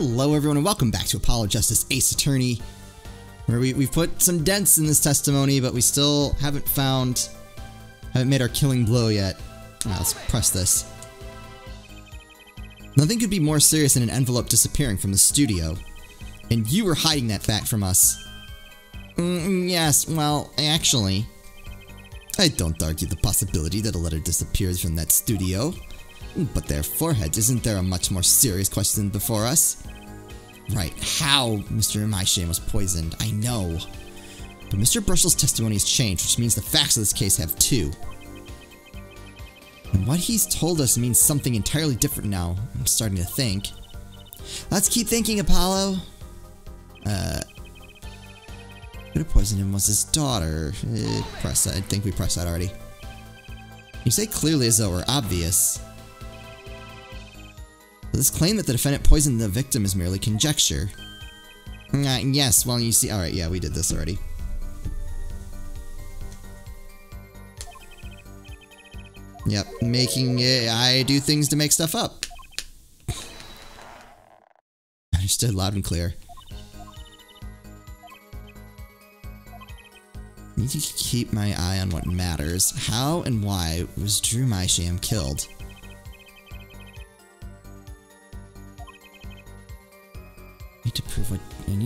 Hello everyone and welcome back to Apollo Justice Ace Attorney, where we, we've put some dents in this testimony, but we still haven't found, haven't made our killing blow yet. let's press this. Nothing could be more serious than an envelope disappearing from the studio. And you were hiding that fact from us. Mm, yes, well, actually, I don't argue the possibility that a letter disappears from that studio. But their foreheads, isn't there a much more serious question before us? Right, how Mr. Misham was poisoned, I know. But Mr. Brushel's testimony has changed, which means the facts of this case have too. And what he's told us means something entirely different now, I'm starting to think. Let's keep thinking, Apollo. Uh, could have poisoned him was his daughter. Eh, press that. I think we pressed that already. You say clearly as though it were obvious. This claim that the defendant poisoned the victim is merely conjecture. Uh, yes, well, you see. Alright, yeah, we did this already. Yep, making it. I do things to make stuff up. Understood loud and clear. Need to keep my eye on what matters. How and why was Drew Misham killed?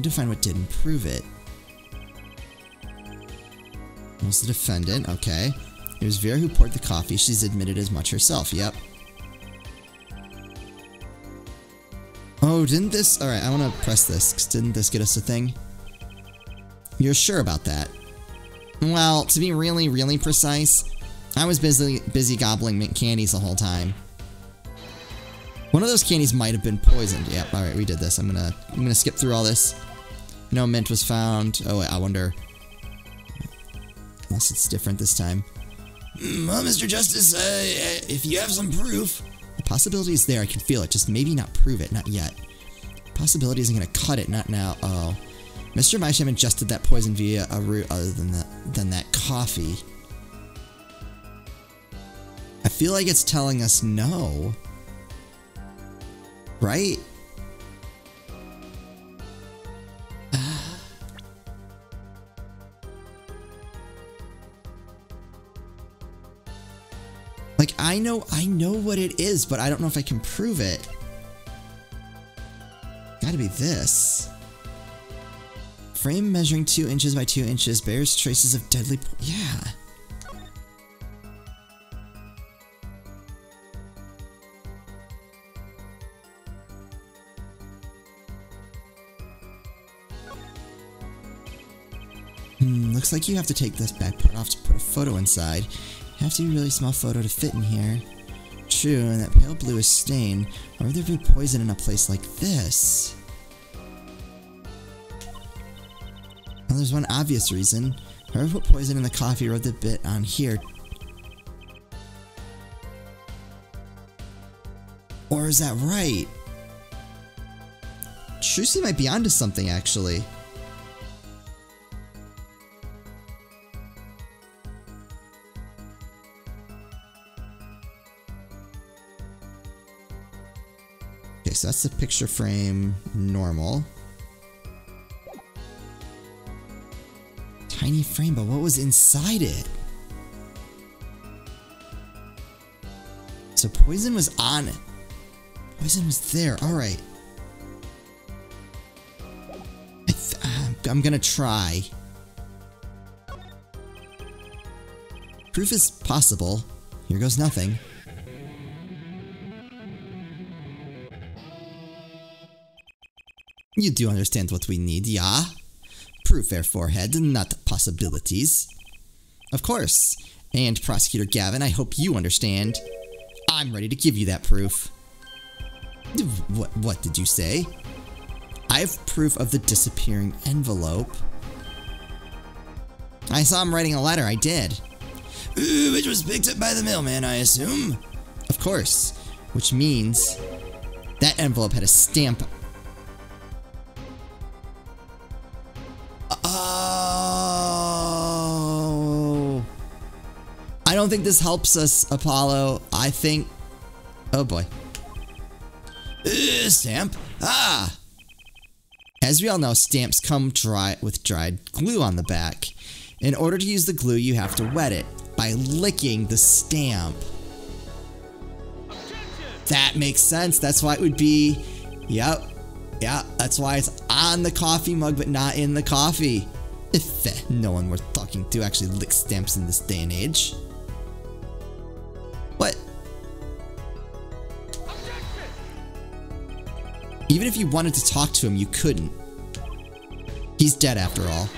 Need to find what didn't prove it. Was the defendant, okay. It was Vera who poured the coffee. She's admitted as much herself, yep. Oh, didn't this... Alright, I want to press this, because didn't this get us a thing? You're sure about that? Well, to be really, really precise, I was busy busy gobbling mint candies the whole time. One of those candies might have been poisoned. Yep, alright, we did this. I'm gonna I'm gonna skip through all this. No mint was found. Oh I wonder. Unless it's different this time. Mm, well, Mr. Justice, uh, if you have some proof. The possibility is there, I can feel it, just maybe not prove it, not yet. Possibility isn't gonna cut it, not now. Oh. Mr. Misham ingested that poison via a route other than that, than that coffee. I feel like it's telling us no. Right? Like, I know, I know what it is, but I don't know if I can prove it. Gotta be this. Frame measuring 2 inches by 2 inches bears traces of deadly Yeah. Hmm, looks like you have to take this back part off to put a photo inside. Have to be a really small photo to fit in here. True, and that pale blue is stained. Why would there be poison in a place like this? Well, there's one obvious reason. Whoever put poison in the coffee wrote the bit on here. Or is that right? Trucy might be onto something, actually. That's the picture frame normal. tiny frame, but what was inside it? So poison was on it. Poison was there. All right. Uh, I'm gonna try. Proof is possible. Here goes nothing. You do understand what we need, yeah? Proof, Herr Forehead, not possibilities. Of course. And Prosecutor Gavin, I hope you understand. I'm ready to give you that proof. What, what did you say? I have proof of the disappearing envelope. I saw him writing a letter, I did. Ooh, which was picked up by the mailman, I assume? Of course. Which means that envelope had a stamp don't think this helps us, Apollo. I think... Oh boy. Uh, stamp. Ah! As we all know, stamps come dry with dried glue on the back. In order to use the glue, you have to wet it by licking the stamp. That makes sense. That's why it would be, yep, yeah, that's why it's on the coffee mug but not in the coffee. If no one worth talking to actually licks stamps in this day and age. Even if you wanted to talk to him, you couldn't. He's dead after all.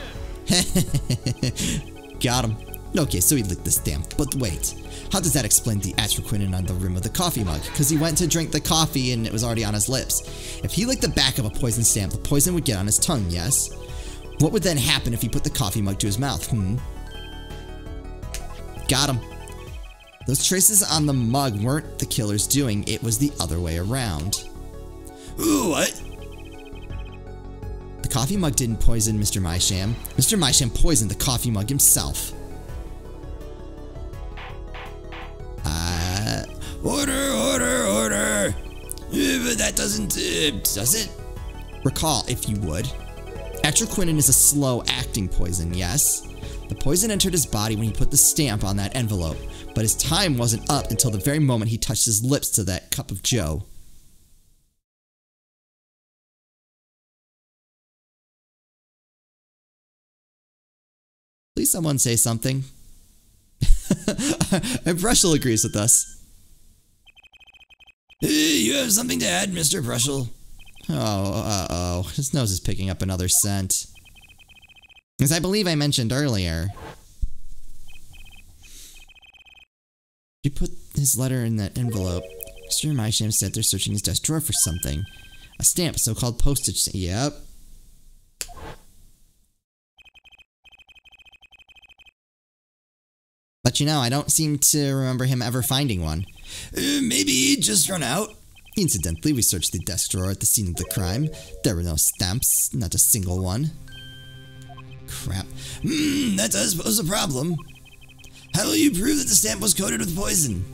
Got him. Okay, so he licked the stamp. But wait, how does that explain the atroquinin on the rim of the coffee mug? Because he went to drink the coffee and it was already on his lips. If he licked the back of a poison stamp, the poison would get on his tongue, yes? What would then happen if he put the coffee mug to his mouth, hmm? Got him. Those traces on the mug weren't the killer's doing, it was the other way around. Ooh, what? The coffee mug didn't poison Mr. Misham. Mr. Misham poisoned the coffee mug himself. Uh, order, order, order. But that doesn't, uh, does it? Recall, if you would. Atroquinin is a slow-acting poison, yes? The poison entered his body when he put the stamp on that envelope, but his time wasn't up until the very moment he touched his lips to that cup of joe. Please someone say something. Brushel agrees with us. Hey, you have something to add, Mr. Brushel? Oh, uh-oh. His nose is picking up another scent. As I believe I mentioned earlier. You put his letter in that envelope. Mr. Misham said they're searching his desk drawer for something. A stamp, so-called postage. stamp. Yep. But you know, I don't seem to remember him ever finding one. Uh, maybe he just run out. Incidentally, we searched the desk drawer at the scene of the crime. There were no stamps, not a single one. Crap. Hmm, that does pose a problem. How will you prove that the stamp was coated with poison?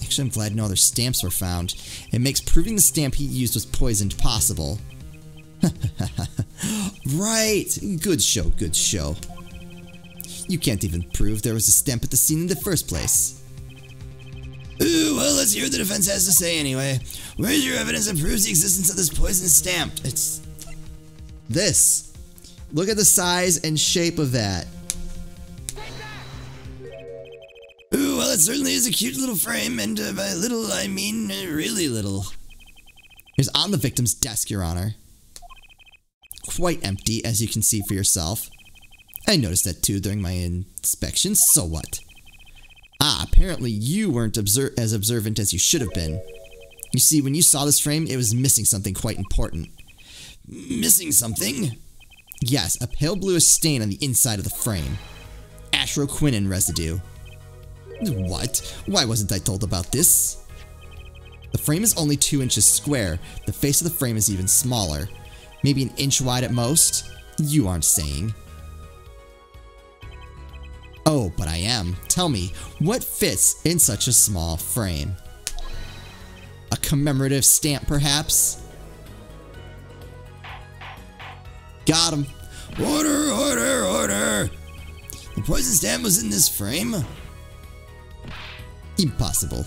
Actually, I'm glad no other stamps were found. It makes proving the stamp he used was poisoned possible. right! Good show, good show. You can't even prove there was a stamp at the scene in the first place. Ooh, well, let's hear what the defense has to say anyway. Where's your evidence that proves the existence of this poison stamp? It's... This. Look at the size and shape of that. Ooh, well, it certainly is a cute little frame, and uh, by little, I mean uh, really little. It's on the victim's desk, Your Honor. Quite empty, as you can see for yourself. I noticed that too during my inspection, so what? Ah, apparently you weren't obser as observant as you should have been. You see, when you saw this frame, it was missing something quite important. Missing something? Yes, a pale bluish stain on the inside of the frame. Atroquinin residue. What? Why wasn't I told about this? The frame is only 2 inches square. The face of the frame is even smaller. Maybe an inch wide at most? You aren't saying. Oh, but I am. Tell me, what fits in such a small frame? A commemorative stamp, perhaps? Got him. Order, order, order! The poison stamp was in this frame? Impossible.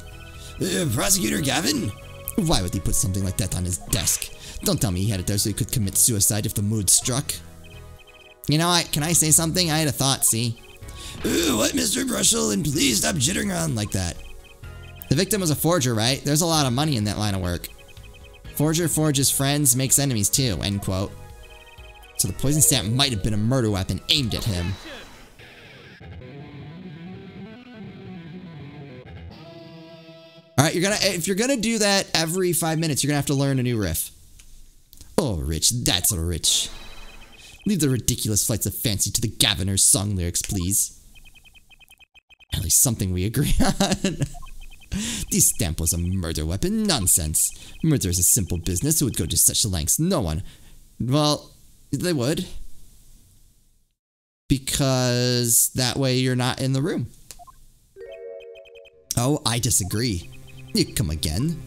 Uh, Prosecutor Gavin? Why would he put something like that on his desk? Don't tell me he had it there so he could commit suicide if the mood struck. You know, I, can I say something? I had a thought, see? Ooh, what, Mr. Brushel? And please stop jittering around like that. The victim was a forger, right? There's a lot of money in that line of work. Forger forges friends, makes enemies too, end quote. So the poison stamp might have been a murder weapon aimed at him. Alright, you're gonna if you're gonna do that every five minutes, you're gonna have to learn a new riff. Oh, Rich, that's a Rich. Leave the ridiculous flights of fancy to the Gavinners' song lyrics, please. Something we agree on. this stamp was a murder weapon. Nonsense. Murder is a simple business. Who would go to such lengths? No one. Well, they would. Because that way you're not in the room. Oh, I disagree. You come again.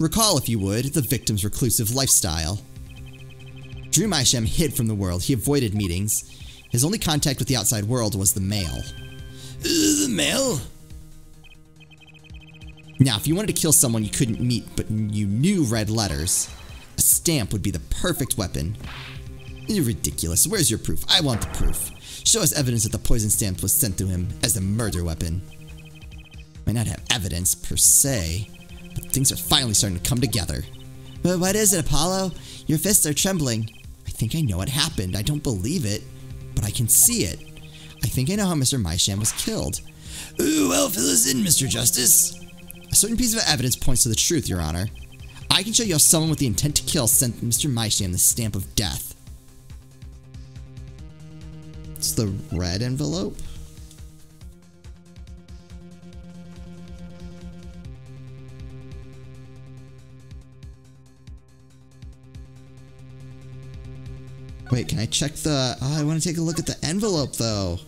Recall, if you would, the victim's reclusive lifestyle. Drew Misham hid from the world. He avoided meetings. His only contact with the outside world was the mail. The mail? Now, if you wanted to kill someone you couldn't meet but you knew red letters, a stamp would be the perfect weapon. You're ridiculous. Where's your proof? I want the proof. Show us evidence that the poison stamp was sent to him as a murder weapon. Might not have evidence per se, but things are finally starting to come together. But what is it, Apollo? Your fists are trembling. I think I know what happened. I don't believe it, but I can see it. I think I know how Mr. Misham was killed. Uh, well, fill us in, Mr. Justice. A certain piece of evidence points to the truth, Your Honor. I can show you how someone with the intent to kill sent Mr. Misham the stamp of death. It's the red envelope? Wait, can I check the... Oh, I want to take a look at the envelope, though.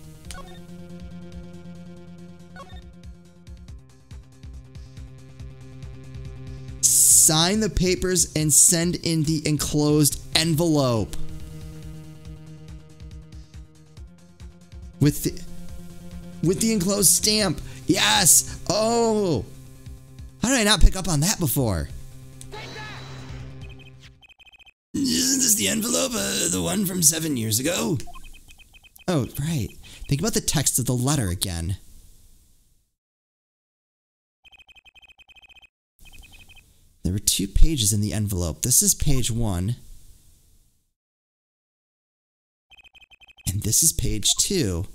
Sign the papers and send in the enclosed envelope. With the... With the enclosed stamp. Yes! Oh! How did I not pick up on that before? Isn't this the envelope, uh, the one from seven years ago? Oh, right. Think about the text of the letter again. There were two pages in the envelope. This is page one. And this is page two.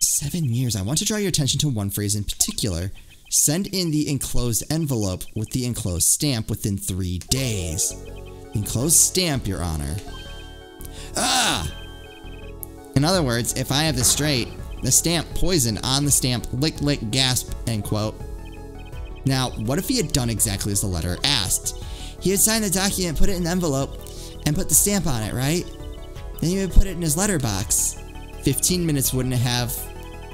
Seven years. I want to draw your attention to one phrase in particular. Send in the enclosed envelope with the enclosed stamp within three days. Enclosed stamp, Your Honor. Ah! In other words, if I have this straight, the stamp poison on the stamp, lick, lick, gasp, end quote. Now, what if he had done exactly as the letter asked? He had signed the document, put it in the envelope, and put the stamp on it, right? Then he would put it in his letterbox. 15 minutes wouldn't have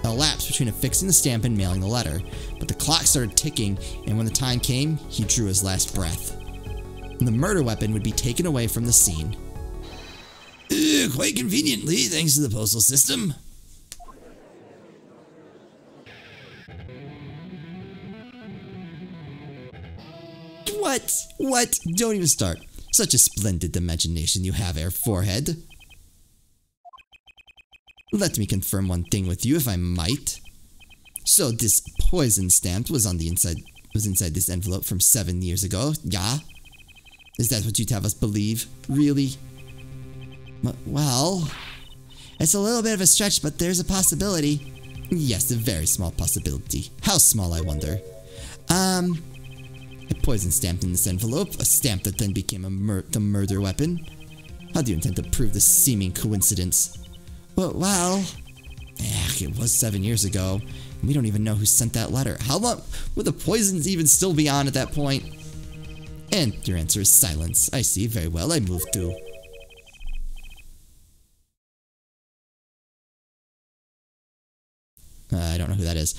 elapsed between affixing the stamp and mailing the letter, but the clock started ticking, and when the time came, he drew his last breath. And the murder weapon would be taken away from the scene. Uh, quite conveniently, thanks to the postal system. What? What? Don't even start. Such a splendid imagination you have, Herr Forehead. Let me confirm one thing with you, if I might. So this poison stamp was on the inside was inside this envelope from seven years ago, yeah? Is that what you'd have us believe? Really? M well, it's a little bit of a stretch, but there's a possibility. Yes, a very small possibility. How small, I wonder? Um, a poison stamped in this envelope, a stamp that then became a mur the murder weapon. How do you intend to prove this seeming coincidence? Well, well, eh, it was seven years ago. And we don't even know who sent that letter. How long would the poisons even still be on at that point? And your answer is silence. I see. Very well. I move to. Uh, I don't know who that is.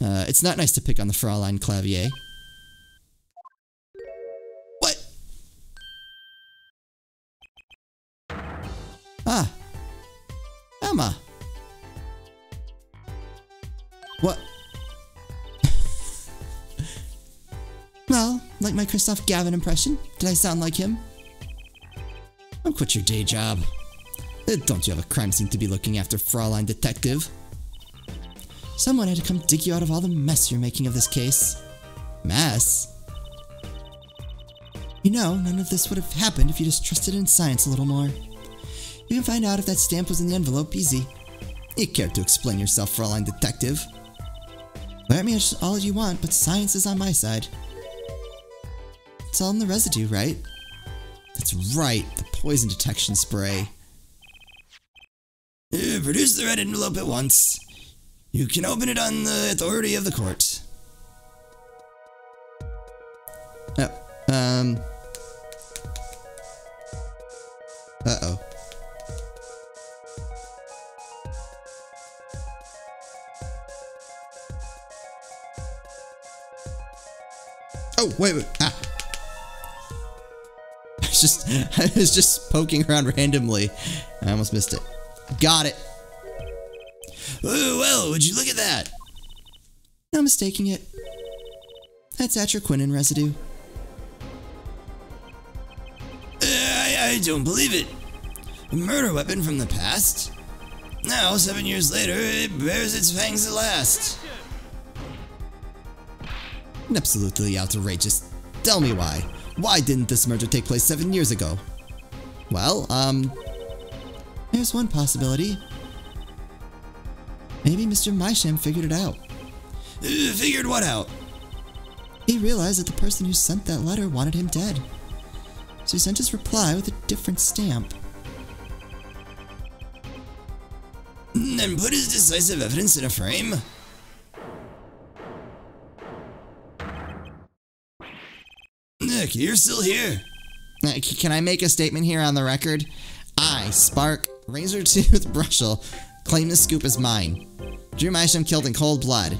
Uh, it's not nice to pick on the Fraulein Klavier. What? Ah. Ema. What? well, like my Christoph Gavin impression? Did I sound like him? Don't quit your day job. Uh, Don't you have a crime scene to be looking after, Fraulein Detective? Someone had to come dig you out of all the mess you're making of this case. Mess? You know, none of this would have happened if you just trusted in science a little more. You can find out if that stamp was in the envelope easy. You care to explain yourself, Fraulein Detective? Wear me as all you want, but science is on my side. It's all in the residue, right? That's right, the poison detection spray. Uh, produce the red envelope at once. You can open it on the authority of the court. Oh, um. Uh oh. Wait, wait. Ah. was just I was just poking around randomly. I almost missed it. Got it. Would you look at that? No mistaking it. That's atroquinin residue. Uh, I, I don't believe it. A murder weapon from the past? Now, seven years later, it bears its fangs at last. Absolutely outrageous. Tell me why. Why didn't this murder take place seven years ago? Well, um, there's one possibility. Maybe Mr. Misham figured it out. Uh, figured what out? He realized that the person who sent that letter wanted him dead. So he sent his reply with a different stamp. And put his decisive evidence in a frame? Nick, you're still here. Uh, Can I make a statement here on the record? I, Spark, Razor Tooth Brushel, claim this scoop as mine. Drew Misham killed in cold blood.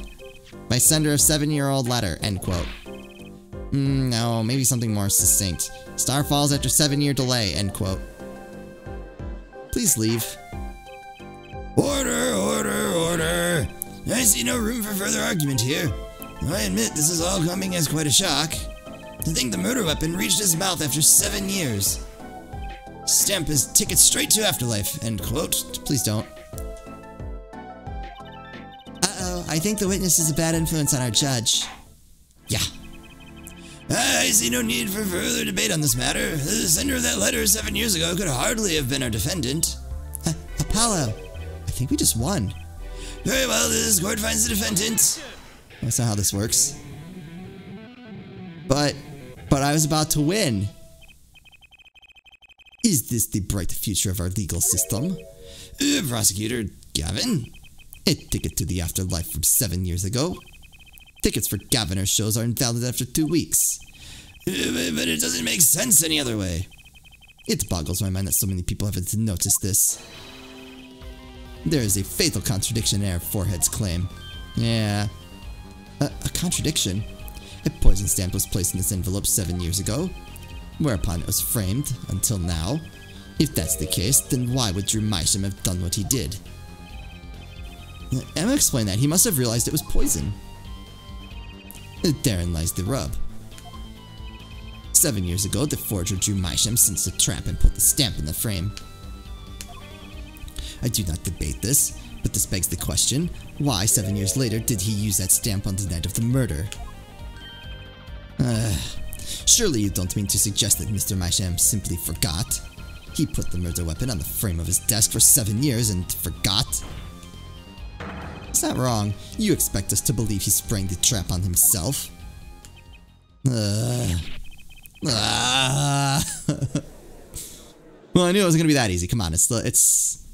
By sender of seven-year-old letter, end quote. Mm, no, maybe something more succinct. Star falls after seven-year delay, end quote. Please leave. Order, order, order. I see no room for further argument here. I admit this is all coming as quite a shock. To think the murder weapon reached his mouth after seven years. Stamp his ticket straight to afterlife, end quote. Please don't. I think the witness is a bad influence on our judge. Yeah. I see no need for further debate on this matter. The sender of that letter seven years ago could hardly have been our defendant. Uh, Apollo, I think we just won. Very well, this court finds the defendant. That's not how this works. But, but I was about to win. Is this the bright future of our legal system? Uh, Prosecutor Gavin? A ticket to the afterlife from seven years ago. Tickets for Gavinners shows are invalid after two weeks. Uh, but- it doesn't make sense any other way. It boggles my mind that so many people haven't noticed this. There is a fatal contradiction in our forehead's claim. Yeah. A, a contradiction? A poison stamp was placed in this envelope seven years ago, whereupon it was framed until now. If that's the case, then why would Drew Misham have done what he did? Ema explained that he must have realized it was poison. Therein lies the rub. Seven years ago, the forger Drew Misham since the trap and put the stamp in the frame. I do not debate this, but this begs the question, why seven years later did he use that stamp on the night of the murder? Uh, surely you don't mean to suggest that Mr. Misham simply forgot? He put the murder weapon on the frame of his desk for seven years and forgot? Not wrong. You expect us to believe he sprang the trap on himself. Uh, ah. well, I knew it was gonna be that easy. Come on, it's the it's.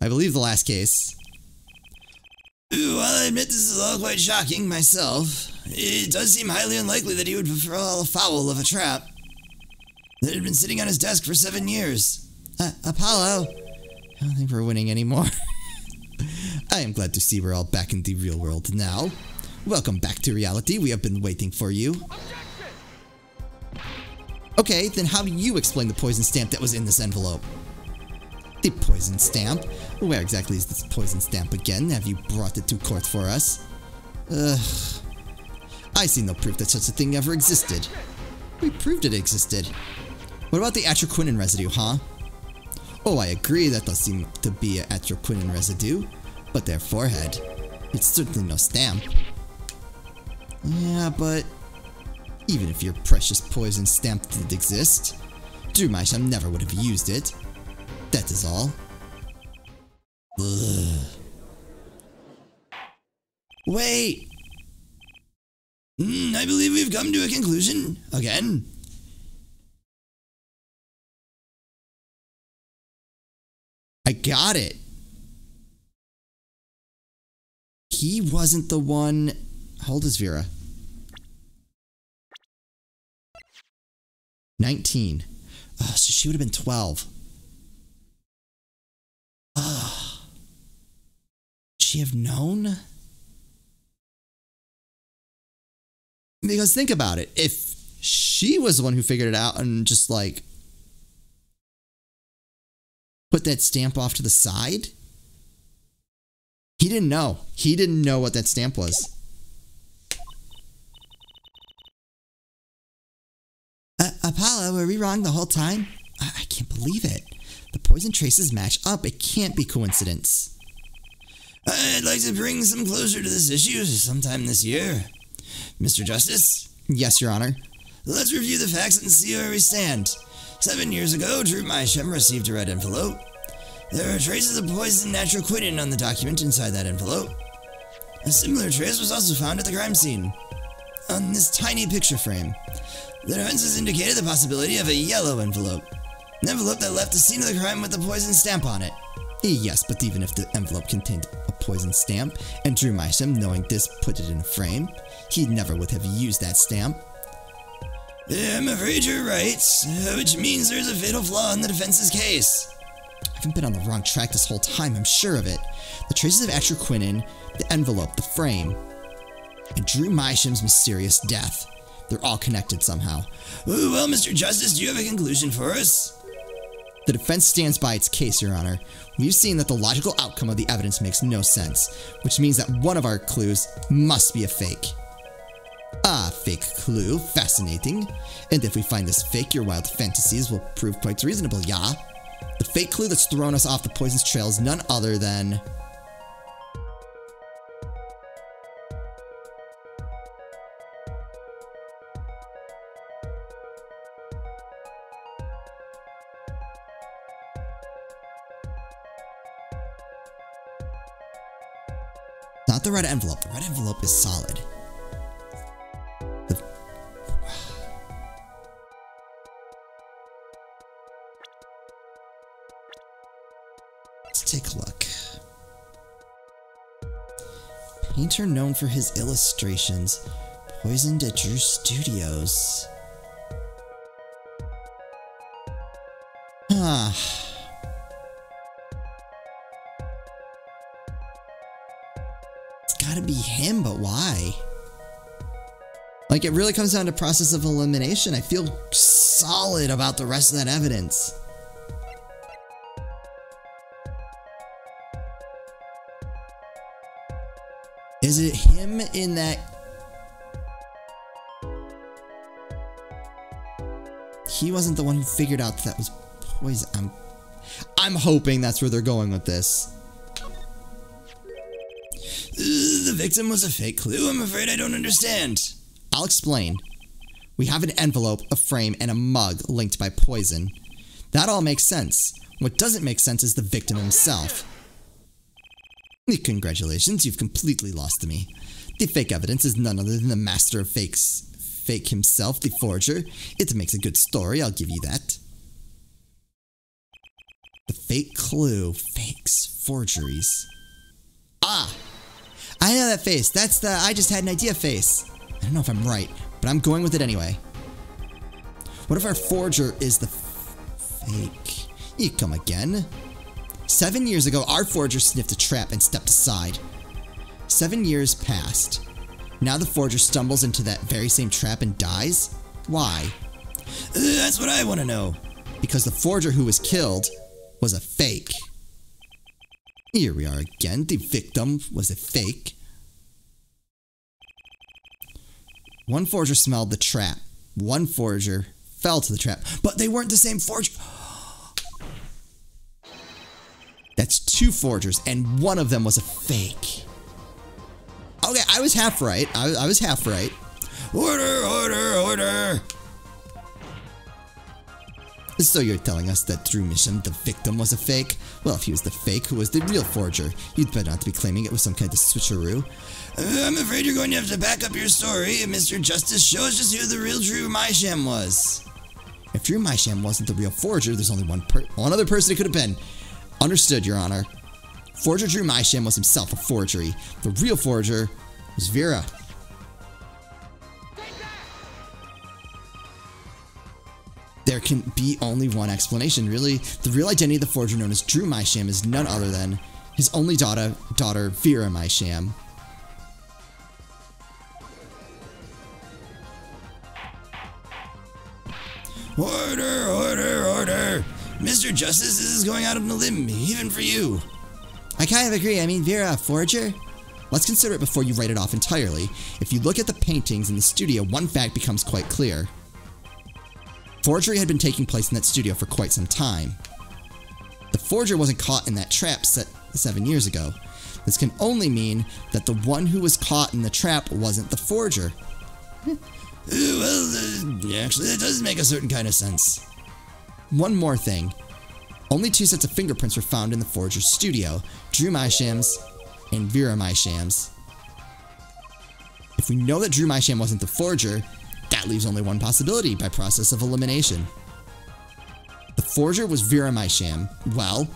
I believe the last case. While I admit this is all quite shocking myself, it does seem highly unlikely that he would fall foul of a trap that had been sitting on his desk for seven years. Uh, Apollo, I don't think we're winning anymore. I am glad to see we're all back in the real world now. Welcome back to reality. We have been waiting for you. Okay, then how do you explain the poison stamp that was in this envelope? The poison stamp? Where exactly is this poison stamp again? Have you brought it to court for us? Ugh. I see no proof that such a thing ever existed. We proved it existed. What about the atroquinin residue, huh? Oh, I agree that does seem to be a atroquinin residue, but Herr Forehead, it's certainly no stamp. Yeah, but even if your precious poison stamp didn't exist, Drew never would have used it. That is all. Ugh. Wait! Hmm, I believe we've come to a conclusion. Again. I got it. He wasn't the one. How old is Vera? 19. Oh, so she would have been 12. Ah. she have known? Because think about it. If she was the one who figured it out and just like put that stamp off to the side. He didn't know. He didn't know what that stamp was. Uh, Apollo, were we wrong the whole time? I, I can't believe it. The poison traces match up. It can't be coincidence. I'd like to bring some closure to this issue sometime this year. Mr. Justice? Yes, Your Honor. Let's review the facts and see where we stand. Seven years ago, Drew Misham received a red envelope. There are traces of poison atroquinin on the document inside that envelope. A similar trace was also found at the crime scene. On this tiny picture frame, the defense has indicated the possibility of a yellow envelope. An envelope that left the scene of the crime with a poison stamp on it. Yes, but even if the envelope contained a poison stamp, and Drew Misham, knowing this, put it in a frame, he never would have used that stamp. I'm afraid you're right, which means there's a fatal flaw in the defense's case. I haven't been on the wrong track this whole time, I'm sure of it. The traces of atroquinin, the envelope, the frame, and Drew Misham's mysterious death. They're all connected somehow. Well, Mr. Justice, do you have a conclusion for us? The defense stands by its case, Your Honor. We've seen that the logical outcome of the evidence makes no sense, which means that one of our clues must be a fake. Ah, fake clue. Fascinating. And if we find this fake, your wild fantasies will prove quite reasonable, yeah? The fake clue that's thrown us off the poison's trail is none other than... Not the red envelope. The red envelope is solid. Painter known for his illustrations, poisoned at Drew Studios. Ah. It's gotta be him, but why? Like, it really comes down to process of elimination. I feel solid about the rest of that evidence. It him in that... He wasn't the one who figured out that, that was poison. I'm, I'm hoping that's where they're going with this. The victim was a fake clue. I'm afraid I don't understand. I'll explain. We have an envelope, a frame, and a mug linked by poison. That all makes sense. What doesn't make sense is the victim himself. Congratulations, you've completely lost to me. The fake evidence is none other than the master of fakes, fake himself, the forger. It makes a good story, I'll give you that. The fake clue, fakes, forgeries. Ah! I know that face. That's the I just had an idea face. I don't know if I'm right, but I'm going with it anyway. What if our forger is the fake? You come again. Seven years ago, our forger sniffed a trap and stepped aside. Seven years passed. Now the forger stumbles into that very same trap and dies? Why? That's what I want to know. Because the forger who was killed was a fake. Here we are again. The victim was a fake. One forger smelled the trap. One forger fell to the trap. But they weren't the same forger. Two forgers, and one of them was a fake. Okay, I was half right. I was, I was half right. Order, order, order. So you're telling us that Drew Misham, the victim, was a fake? Well, if he was the fake, who was the real forger? You'd better not be claiming it was some kind of switcheroo. Uh, I'm afraid you're going to have to back up your story, Mr. Justice. Show us who the real Drew Misham was. If Drew Misham wasn't the real forger, there's only one one other person it could have been. Understood, Your Honor. Forger Drew Misham was himself a forgery. The real forger was Vera. There can be only one explanation, really. The real identity of the forger known as Drew Misham is none other than his only daughter, daughter Vera Misham. Order, order, order. Mr. Justice, this is going out on a limb, even for you. I kind of agree. I mean, Vera, forger? Let's consider it before you write it off entirely. If you look at the paintings in the studio, one fact becomes quite clear. Forgery had been taking place in that studio for quite some time. The forger wasn't caught in that trap set seven years ago. This can only mean that the one who was caught in the trap wasn't the forger. Well, uh, actually, that does make a certain kind of sense. One more thing. Only two sets of fingerprints were found in the forger's studio Drew Mishams and Vera Mishams. If we know that Drew Misham wasn't the forger, that leaves only one possibility by process of elimination. The forger was Vera Misham. Well,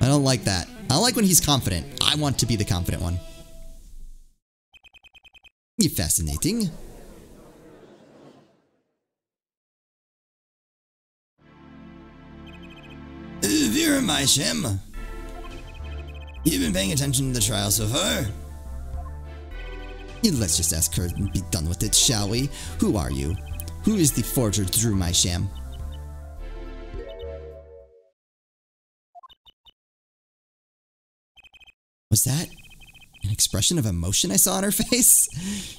I don't like that. I like when he's confident. I want to be the confident one. Fascinating. Vera Misham. You've been paying attention to the trial so far? Let's just ask her and be done with it, shall we? Who are you? Who is the forger Drew Misham? Was that an expression of emotion I saw on her face?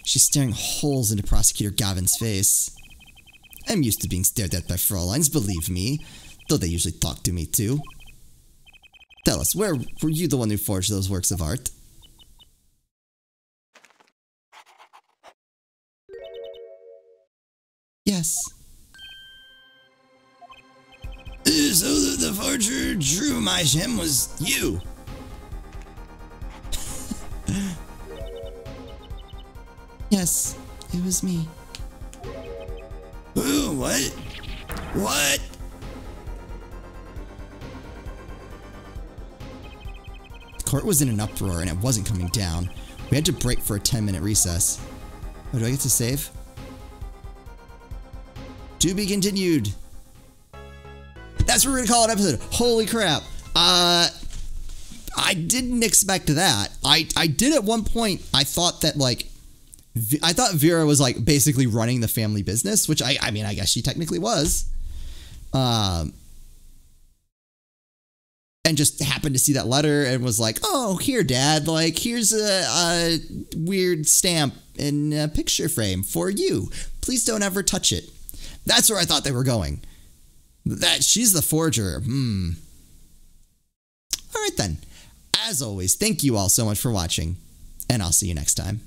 She's staring holes into Prosecutor Gavin's face. I'm used to being stared at by Frauleins, believe me, though they usually talk to me too. Tell us, where were you the one who forged those works of art? Yes. So the, the forger Drew Misham was you. Yes, it was me. Ooh, what? What? Court was in an uproar and it wasn't coming down. We had to break for a 10 minute recess. Oh, do I get to save? To be continued. That's what we're gonna call an episode. Holy crap. Uh I didn't expect that. I I did at one point I thought that like I thought Vera was like basically running the family business, which I I mean I guess she technically was. Um and just happened to see that letter and was like, "Oh, here, Dad. Like, here's a, a weird stamp in a picture frame for you. Please don't ever touch it." That's where I thought they were going. That she's the forger. Hmm. All right then. As always, thank you all so much for watching, and I'll see you next time.